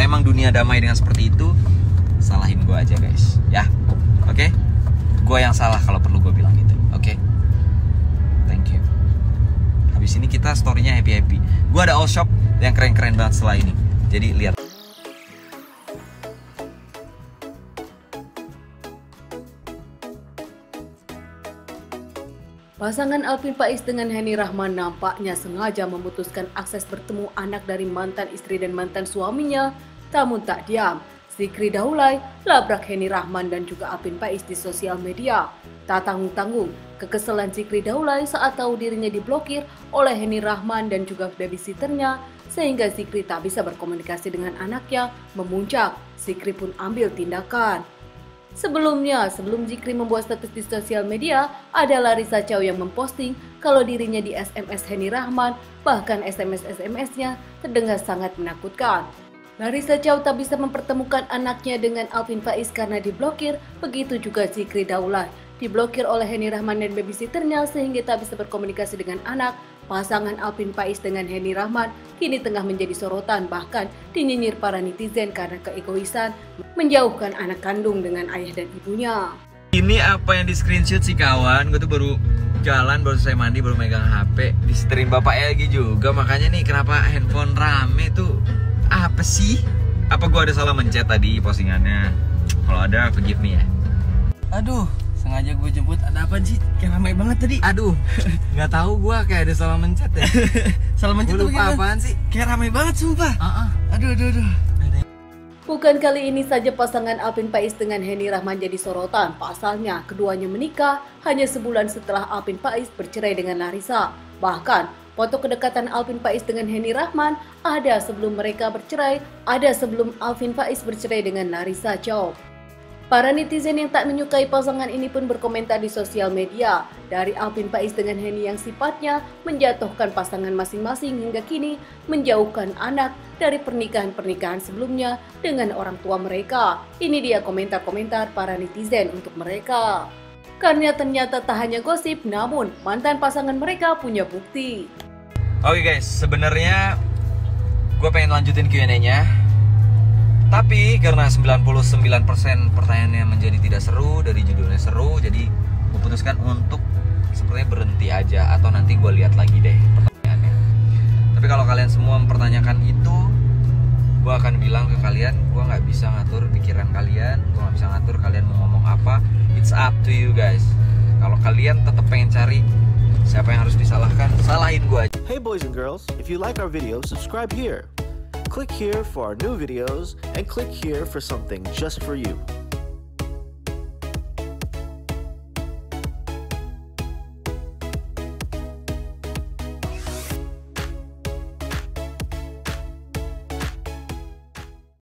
kalau emang dunia damai dengan seperti itu salahin gue aja guys. Ya oke? Gue yang salah kalau perlu gue bilang gitu oke? Thank you. Habis ini kita storynya happy happy gue ada all shop yang keren keren banget setelah ini. Jadi lihat. Pasangan Alvin Faiz dengan Henny Rahman nampaknya sengaja memutuskan akses bertemu anak dari mantan istri dan mantan suaminya. Namun tak diam, Zikri Daulay labrak Henny Rahman dan juga Alvin Faiz di sosial media. Tak tanggung-tanggung, kekesalan Zikri Daulay saat tahu dirinya diblokir oleh Henny Rahman dan juga babysitternya sehingga Zikri tak bisa berkomunikasi dengan anaknya memuncak. Zikri pun ambil tindakan. Sebelumnya, sebelum Zikri membuat status di sosial media, ada Larissa Chow yang memposting kalau dirinya di SMS Henny Rahman, bahkan SMS-SMS-nya terdengar sangat menakutkan. Larissa Chow tak bisa mempertemukan anaknya dengan Alvin Faiz karena diblokir, begitu juga Zikri Daulay. Diblokir oleh Henny Rahman dan babysitternya sehingga tak bisa berkomunikasi dengan anak, Pasangan Alvin Faiz dengan Henny Rahman kini tengah menjadi sorotan bahkan dinyinyir para netizen karena keegoisan menjauhkan anak kandung dengan ayah dan ibunya. Ini apa yang di screenshot si kawan, gue tuh baru jalan, baru saya mandi, baru megang HP, diseterin bapaknya lagi juga, makanya nih kenapa handphone rame tuh apa sih? Apa gue ada salah mencet tadi postingannya? Kalau ada, forgive me ya. Aduh, sengaja gue jemput ada apa sih kayak ramai banget tadi Aduh, nggak tahu gue kayak ada salah mencet ya. salah mencet Gue apa lupa gimana? apaan sih? kayak ramai banget sumpah Ah, ah. aduh aduh aduh Bukan kali ini saja pasangan Alvin Faiz dengan Henny Rahman jadi sorotan. Pasalnya, keduanya menikah hanya sebulan setelah Alvin Faiz bercerai dengan Larissa. Bahkan, foto kedekatan Alvin Faiz dengan Henny Rahman ada sebelum mereka bercerai, ada sebelum Alvin Faiz bercerai dengan Larissa Chow. Para netizen yang tak menyukai pasangan ini pun berkomentar di sosial media. Dari Alvin Faiz dengan Henny yang sifatnya menjatuhkan pasangan masing-masing hingga kini menjauhkan anak dari pernikahan-pernikahan sebelumnya dengan orang tua mereka. Ini dia komentar-komentar para netizen untuk mereka. Karena ternyata tak hanya gosip, namun mantan pasangan mereka punya bukti. Oke guys, sebenarnya gue pengen lanjutin Q&A-nya. Tapi karena 99% pertanyaannya menjadi tidak seru dari judulnya seru, jadi gue putuskan untuk sepertinya berhenti aja atau nanti gue lihat lagi deh pertanyaannya. Tapi kalau kalian semua mempertanyakan itu, gue akan bilang ke kalian, gue nggak bisa ngatur pikiran kalian, gue nggak bisa ngatur kalian mau ngomong apa. It's up to you guys. Kalau kalian tetap pengen cari siapa yang harus disalahkan, salahin gue aja. Hey boys and girls, if you like our video, subscribe here. Click here for our new videos and click here for something just for you.